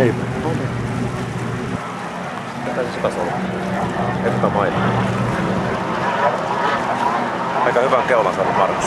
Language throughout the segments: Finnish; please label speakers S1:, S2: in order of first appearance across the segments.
S1: Tässä Heitä. Taisisipas olla eka mailla. Aika hyvän keulan saanut Markus.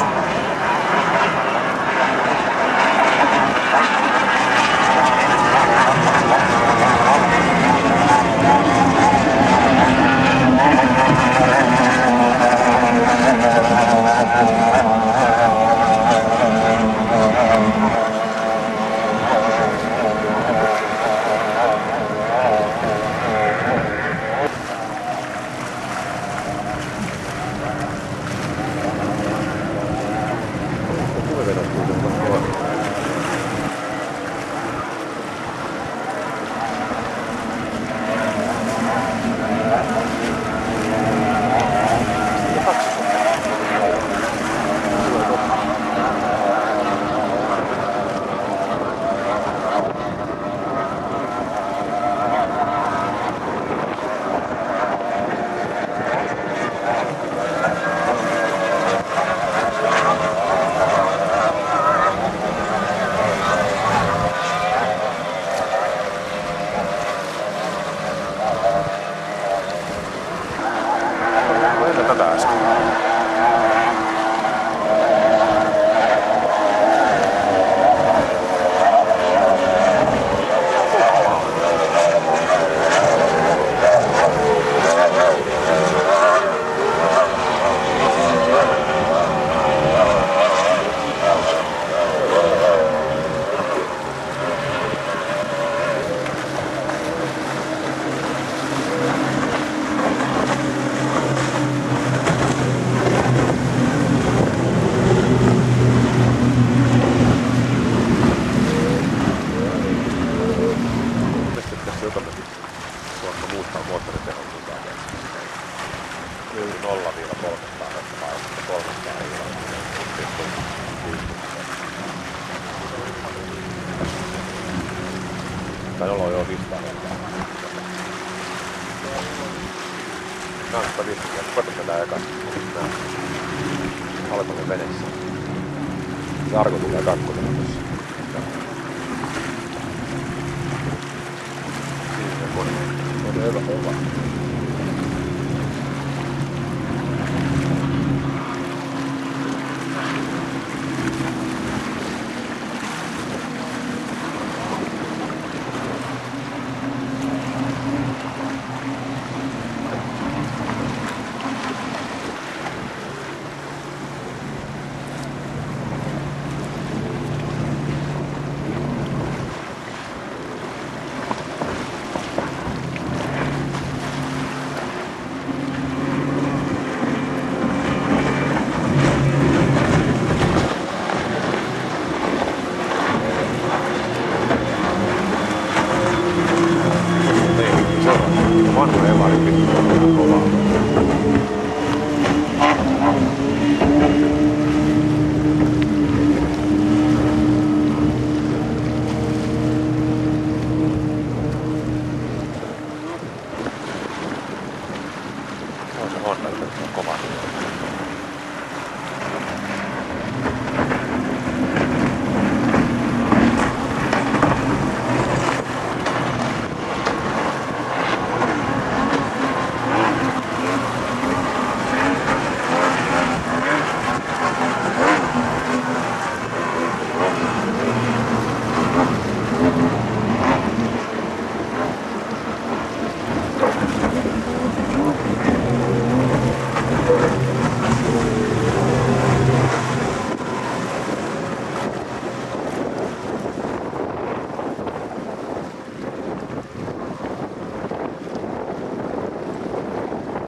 S1: stars. Tai on jo 500 vertaa. 250. Koetas mennään eka. Alkoinen veneessä. Jarko tulee kakkosena tossa. Siinä se kone. On hyvä, hyvä. 过马路。